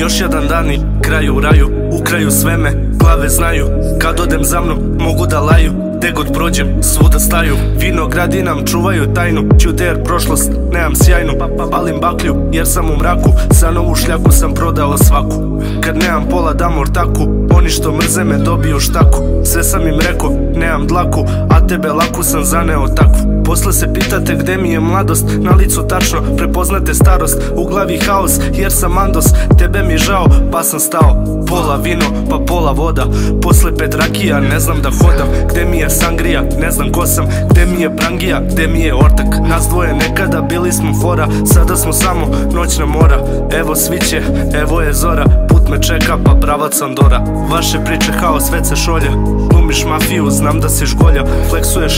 Još jedan dan i kraju u raju U kraju sve me glave znaju. Kad odem za mnom mogu da laju Gde god prođem, svuda staju. Vinogradi nam čuvaju tajnu Čuder prošlost, nemam sjajnu. Palim baklju jer sam u mraku Za novu šljaku sam prodao svaku. Kad nemam pola dam ortaku Oni što mrze me dobiju štaku. Sve sam im rekao, nemam dlaku A tebe laku sam zaneo takvu Posle se pitate gde mi je mladost Na licu tačno prepoznate starost. U glavi haos jer sam mandos Tebe mi žao pa sam stao. Pola vino pa pola voda Posle pet rakija ne znam da hodam. Gde mi je sangrija ne znam ko sam. Gde mi je prangija gde mi je ortak. Nas dvoje nekada bili smo fora Sada smo samo noćna mora. Evo sviće evo je zora Put me čeka pa pravac Andora. Vaše priče kao sve se šolja Glumiš mafiju znam da si žgolja.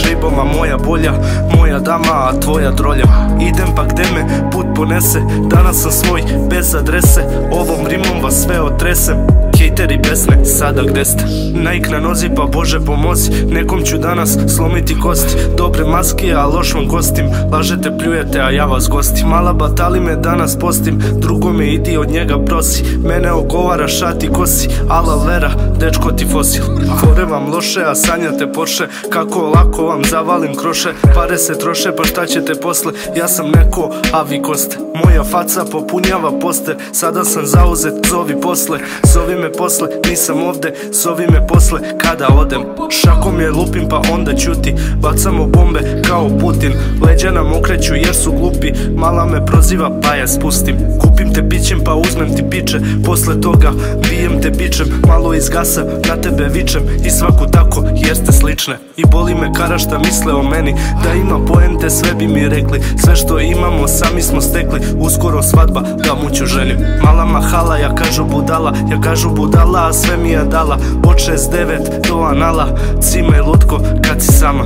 Ribom a moja bolja Moja dama a tvoja drolja. Idem pa gde me put ponese? Danas sam svoj bez adrese. Ovom rimom vas sve otresem Hejteri besne, sada gde ste? Naik na nozi pa bože pomozi. Nekom ću danas slomiti kosti Dobre maske a loš vam gostim. Lažete pljujete a ja vas gostim. Mala batali me danas postim Drugome idi od njega prosi. Mene ogovara šati kosi. Ala vera, dečko ti fosil. Fore vam loše a sanjate Porsche. Kako lako vam zavalim kroše. Pare se troše pa šta ćete posle? Ja sam neko a vi koste Moja faca popunjava poster Sada sam zauzet, zovi posle. Zovi me posle, nisam ovde Zovi me posle, kada odem. Šakom je lupim pa onda ćuti Bacamo bombe kao Putin. Leđa nam okreću jer su glupi Mala me proziva pa je spustim. Kupim te pićem pa uzmem ti piće Posle toga bijem te bićem Malo iz gasa na tebe vičem I svaku tako jer ste slične I boli me kara šta misle o meni. Da ima poente sve bi mi rekli. Sve što imamo sami smo stekli. Uskoro svadba da muću želju Mala mahala ja kažu budala. Ja kažu budala a sve mi je dala. Od 6-9 do anala. Cima je lutko kad si sama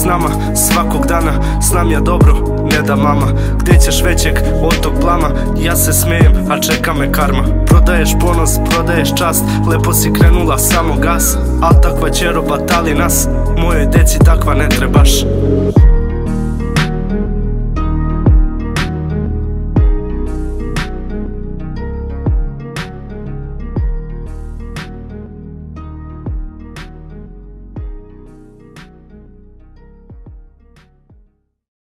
s nama svakog dana. Znam ja dobro ne da mama. Gdje ćeš većeg od tog plama? Ja se smijem a čeka me karma. Prodaješ ponos, prodaješ čast. Lepo si krenula samo gas. Al takva čero batali nas Mojoj deci takva ne trebaš